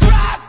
Drop!